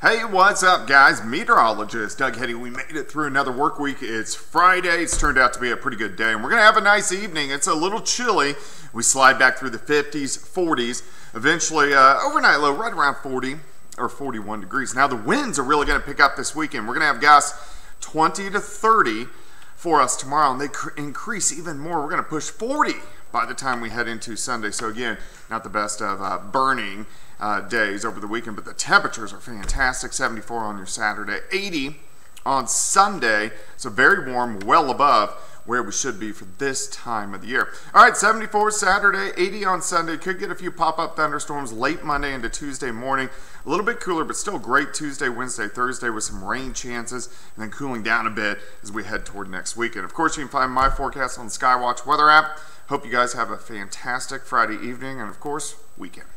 Hey, what's up, guys? Meteorologist Doug Heady. We made it through another work week. It's Friday. It's turned out to be a pretty good day, and we're going to have a nice evening. It's a little chilly. We slide back through the 50s, 40s. Eventually, uh, overnight low right around 40 or 41 degrees. Now, the winds are really going to pick up this weekend. We're going to have gusts 20 to 30 for us tomorrow, and they increase even more. We're going to push 40 by the time we head into Sunday. So, again, not the best of uh, burning uh, days over the weekend, but the temperatures are fantastic 74 on your Saturday, 80 on Sunday. So very warm, well above where we should be for this time of the year. All right, 74 Saturday, 80 on Sunday. Could get a few pop up thunderstorms late Monday into Tuesday morning. A little bit cooler, but still great Tuesday, Wednesday, Thursday with some rain chances, and then cooling down a bit as we head toward next week. And of course, you can find my forecast on the Skywatch weather app. Hope you guys have a fantastic Friday evening and, of course, weekend.